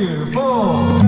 three, four.